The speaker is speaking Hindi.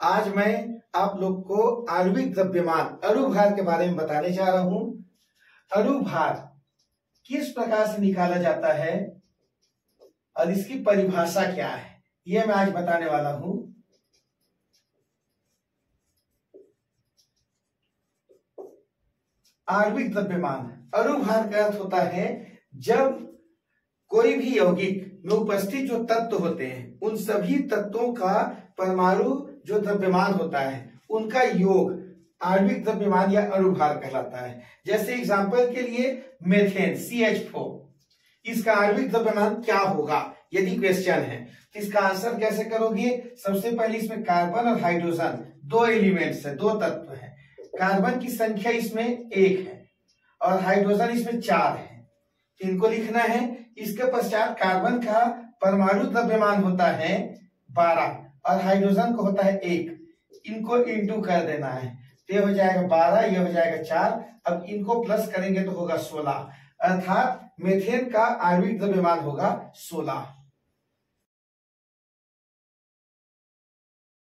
आज मैं आप लोग को आणविक द्रव्यमान अणुभार के बारे में बताने जा रहा हूँ। अणुभार किस प्रकार से निकाला जाता है और इसकी परिभाषा क्या है यह मैं आज बताने वाला हूँ। आणविक द्रव्यमान अणुभार का अर्थ होता है जब कोई भी यौगिक में उपस्थित जो तत्व होते हैं, उन सभी तत्वों का परमाणु जो द्रव्यमान होता है, उनका योग आणविक द्रव्यमान या अणुभार कहलाता है। जैसे एग्ज़ाम्पल के लिए मेथेन सी एच फोर इसका आणविक द्रव्यमान क्या होगा, यदि क्वेश्चन है तो इसका आंसर कैसे करोगे? सबसे पहले इसमें कार्बन और हाइड्रोजन दो एलिमेंट्स है, दो तत्व है। कार्बन की संख्या इसमें एक है और हाइड्रोजन इसमें चार है। इनको लिखना है। इसके पश्चात कार्बन का परमाणु द्रव्यमान होता है बारह। और हाइड्रोजन को होता है एक। इनको इंटू कर देना है। तो ये हो जाएगा बारह, ये हो जाएगा चार। अब इनको प्लस करेंगे तो होगा सोलह। अर्थात मेथेन का आणविक द्रव्यमान होगा सोलह।